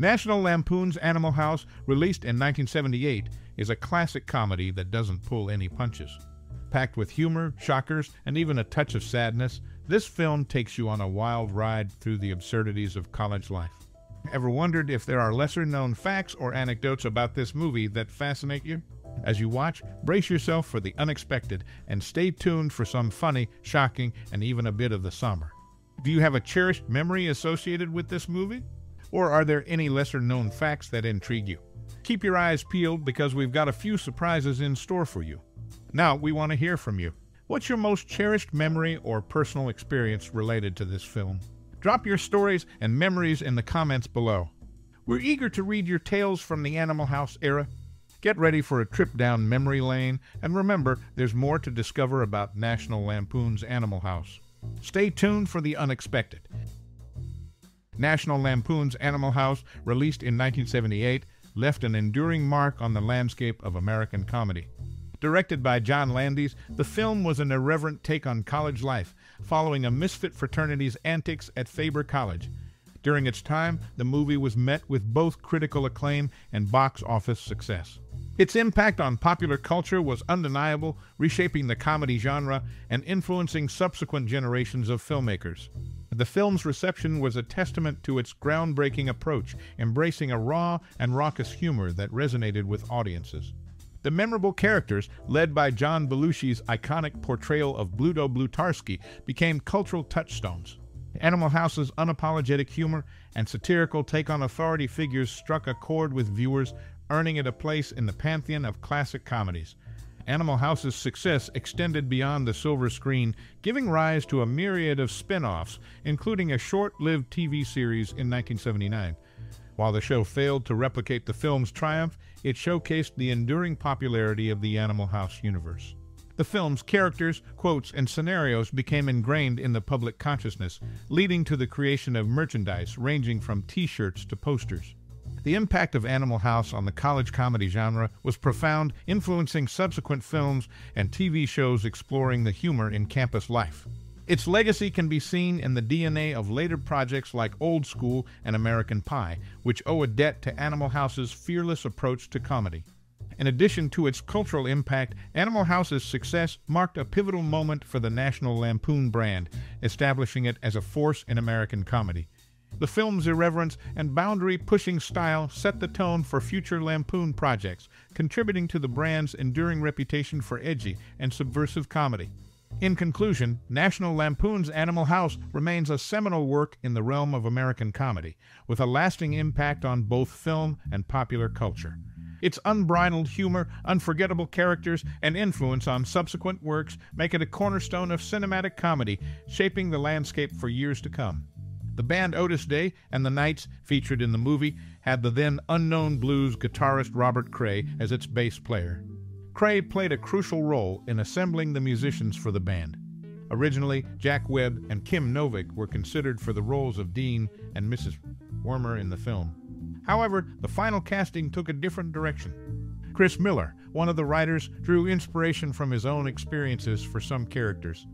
National Lampoon's Animal House, released in 1978, is a classic comedy that doesn't pull any punches. Packed with humor, shockers, and even a touch of sadness, this film takes you on a wild ride through the absurdities of college life. Ever wondered if there are lesser known facts or anecdotes about this movie that fascinate you? As you watch, brace yourself for the unexpected and stay tuned for some funny, shocking, and even a bit of the summer. Do you have a cherished memory associated with this movie? Or are there any lesser known facts that intrigue you? Keep your eyes peeled because we've got a few surprises in store for you. Now, we want to hear from you. What's your most cherished memory or personal experience related to this film? Drop your stories and memories in the comments below. We're eager to read your tales from the Animal House era. Get ready for a trip down memory lane, and remember, there's more to discover about National Lampoon's Animal House. Stay tuned for the unexpected. National Lampoon's Animal House, released in 1978, left an enduring mark on the landscape of American comedy. Directed by John Landis, the film was an irreverent take on college life, following a misfit fraternity's antics at Faber College. During its time, the movie was met with both critical acclaim and box office success. Its impact on popular culture was undeniable, reshaping the comedy genre and influencing subsequent generations of filmmakers. The film's reception was a testament to its groundbreaking approach, embracing a raw and raucous humor that resonated with audiences. The memorable characters, led by John Belushi's iconic portrayal of Bluto Blutarsky, became cultural touchstones. Animal House's unapologetic humor and satirical take on authority figures struck a chord with viewers, earning it a place in the pantheon of classic comedies. Animal House's success extended beyond the silver screen, giving rise to a myriad of spin offs, including a short lived TV series in 1979. While the show failed to replicate the film's triumph, it showcased the enduring popularity of the Animal House universe. The film's characters, quotes, and scenarios became ingrained in the public consciousness, leading to the creation of merchandise ranging from t shirts to posters. The impact of Animal House on the college comedy genre was profound, influencing subsequent films and TV shows exploring the humor in campus life. Its legacy can be seen in the DNA of later projects like Old School and American Pie, which owe a debt to Animal House's fearless approach to comedy. In addition to its cultural impact, Animal House's success marked a pivotal moment for the National Lampoon brand, establishing it as a force in American comedy. The film's irreverence and boundary pushing style set the tone for future Lampoon projects, contributing to the brand's enduring reputation for edgy and subversive comedy. In conclusion, National Lampoon's Animal House remains a seminal work in the realm of American comedy, with a lasting impact on both film and popular culture. Its unbridled humor, unforgettable characters, and influence on subsequent works make it a cornerstone of cinematic comedy, shaping the landscape for years to come. The band Otis Day and the Knights, featured in the movie, had the then unknown blues guitarist Robert Cray as its bass player. Cray played a crucial role in assembling the musicians for the band. Originally, Jack Webb and Kim Novak were considered for the roles of Dean and Mrs. Wormer in the film. However, the final casting took a different direction. Chris Miller, one of the writers, drew inspiration from his own experiences for some characters.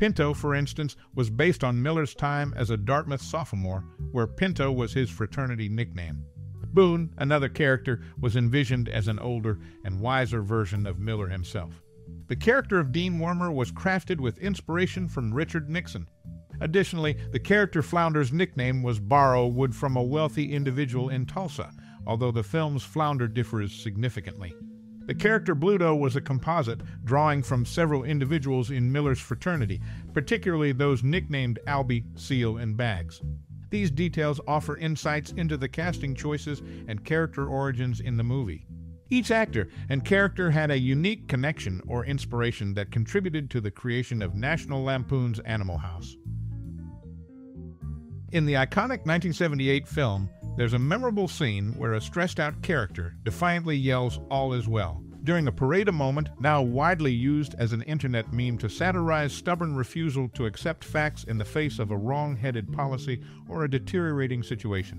Pinto, for instance, was based on Miller's time as a Dartmouth sophomore, where Pinto was his fraternity nickname. Boone, another character, was envisioned as an older and wiser version of Miller himself. The character of Dean Wormer was crafted with inspiration from Richard Nixon. Additionally, the character Flounder's nickname was borrowed from a wealthy individual in Tulsa, although the film's Flounder differs significantly. The character Bluto was a composite, drawing from several individuals in Miller's fraternity, particularly those nicknamed Albie, Seal, and Bags. These details offer insights into the casting choices and character origins in the movie. Each actor and character had a unique connection or inspiration that contributed to the creation of National Lampoon's Animal House. In the iconic 1978 film, there's a memorable scene where a stressed out character defiantly yells, All is well. During a parade moment, now widely used as an internet meme to satirize stubborn refusal to accept facts in the face of a wrong headed policy or a deteriorating situation.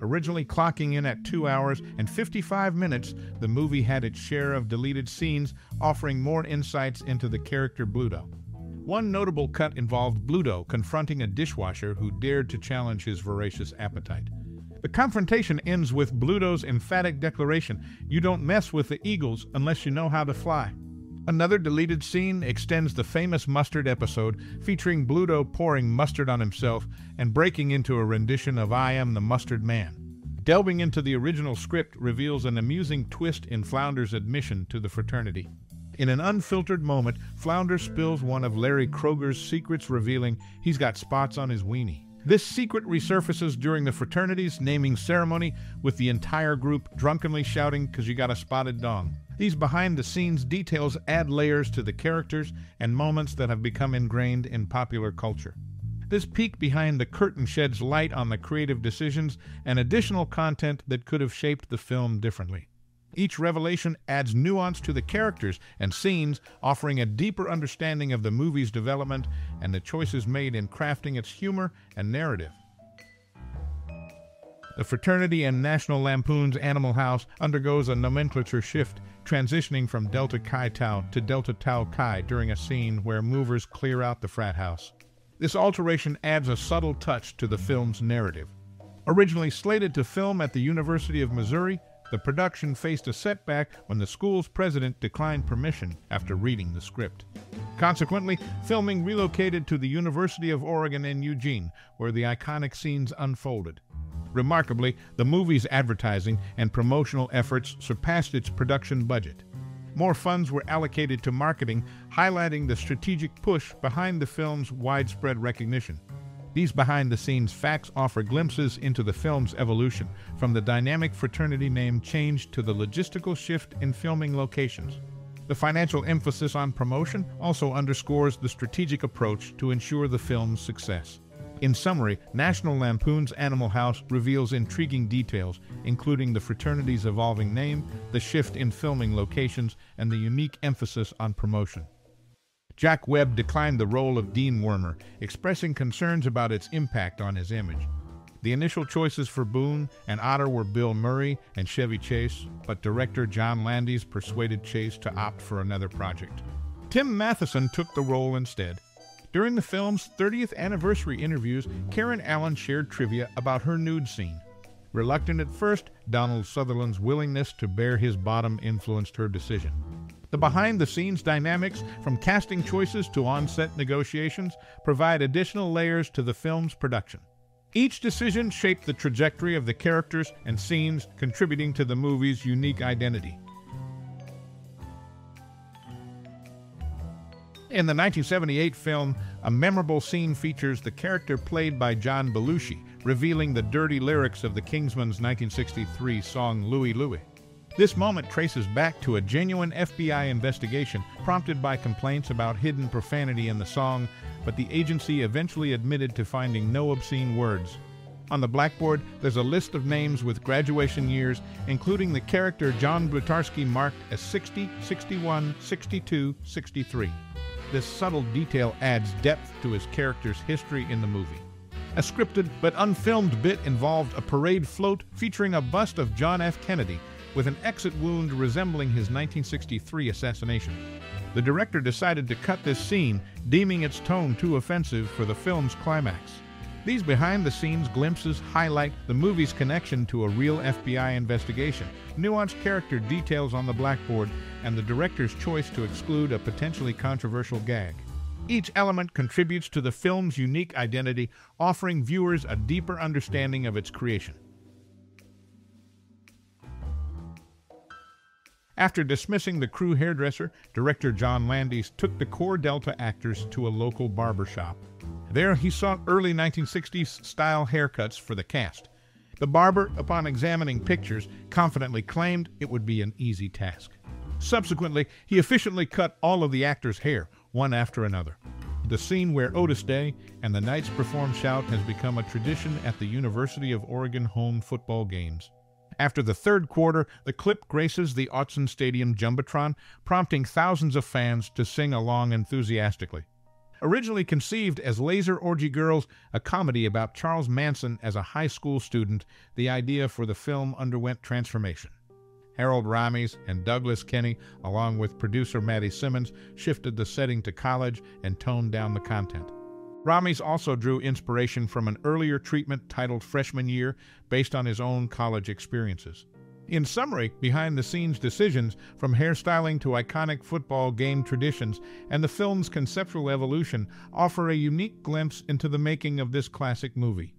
Originally clocking in at 2 hours and 55 minutes, the movie had its share of deleted scenes, offering more insights into the character Bluto. One notable cut involved Bluto confronting a dishwasher who dared to challenge his voracious appetite. The confrontation ends with Bluto's emphatic declaration, you don't mess with the Eagles unless you know how to fly. Another deleted scene extends the famous mustard episode, featuring Bluto pouring mustard on himself and breaking into a rendition of I Am the Mustard Man. Delving into the original script reveals an amusing twist in Flounder's admission to the fraternity. In an unfiltered moment, Flounder spills one of Larry Kroger's secrets, revealing he's got spots on his weenie. This secret resurfaces during the fraternity's naming ceremony, with the entire group drunkenly shouting, Cause you got a spotted dong. These behind the scenes details add layers to the characters and moments that have become ingrained in popular culture. This peek behind the curtain sheds light on the creative decisions and additional content that could have shaped the film differently. Each revelation adds nuance to the characters and scenes, offering a deeper understanding of the movie's development and the choices made in crafting its humor and narrative. The fraternity and National Lampoon's Animal House undergoes a nomenclature shift, transitioning from Delta Chi Tau to Delta Tau Chi during a scene where movers clear out the frat house. This alteration adds a subtle touch to the film's narrative. Originally slated to film at the University of Missouri, the production faced a setback when the school's president declined permission after reading the script. Consequently, filming relocated to the University of Oregon in Eugene, where the iconic scenes unfolded. Remarkably, the movie's advertising and promotional efforts surpassed its production budget. More funds were allocated to marketing, highlighting the strategic push behind the film's widespread recognition. These behind the scenes facts offer glimpses into the film's evolution, from the dynamic fraternity name change to the logistical shift in filming locations. The financial emphasis on promotion also underscores the strategic approach to ensure the film's success. In summary, National Lampoon's Animal House reveals intriguing details, including the fraternity's evolving name, the shift in filming locations, and the unique emphasis on promotion. Jack Webb declined the role of Dean Wormer, expressing concerns about its impact on his image. The initial choices for Boone and Otter were Bill Murray and Chevy Chase, but director John Landis persuaded Chase to opt for another project. Tim Matheson took the role instead. During the film's 30th anniversary interviews, Karen Allen shared trivia about her nude scene. Reluctant at first, Donald Sutherland's willingness to bare his bottom influenced her decision. The behind the scenes dynamics, from casting choices to on set negotiations, provide additional layers to the film's production. Each decision shaped the trajectory of the characters and scenes, contributing to the movie's unique identity. In the 1978 film, a memorable scene features the character played by John Belushi, revealing the dirty lyrics of the Kingsmen's 1963 song Louie Louie. This moment traces back to a genuine FBI investigation prompted by complaints about hidden profanity in the song, but the agency eventually admitted to finding no obscene words. On the blackboard, there's a list of names with graduation years, including the character John Blutarsky marked as 60, 61, 62, 63. This subtle detail adds depth to his character's history in the movie. A scripted but unfilmed bit involved a parade float featuring a bust of John F. Kennedy with an exit wound resembling his 1963 assassination. The director decided to cut this scene, deeming its tone too offensive for the film's climax. These behind the scenes glimpses highlight the movie's connection to a real FBI investigation, nuanced character details on the blackboard, and the director's choice to exclude a potentially controversial gag. Each element contributes to the film's unique identity, offering viewers a deeper understanding of its creation. After dismissing the crew hairdresser, director John Landis took the core Delta actors to a local barber shop. There he sought early 1960s style haircuts for the cast. The barber, upon examining pictures, confidently claimed it would be an easy task. Subsequently, he efficiently cut all of the actors' hair, one after another. The scene where Otis Day and the Knights perform Shout has become a tradition at the University of Oregon home football games. After the third quarter, the clip graces the Autzen Stadium Jumbotron, prompting thousands of fans to sing along enthusiastically. Originally conceived as Laser Orgy Girls, a comedy about Charles Manson as a high school student, the idea for the film underwent transformation. Harold Ramis and Douglas Kenney, along with producer Matty Simmons, shifted the setting to college and toned down the content. Ramis also drew inspiration from an earlier treatment titled Freshman Year, based on his own college experiences. In summary, behind the scenes decisions, from hairstyling to iconic football game traditions, and the film's conceptual evolution, offer a unique glimpse into the making of this classic movie.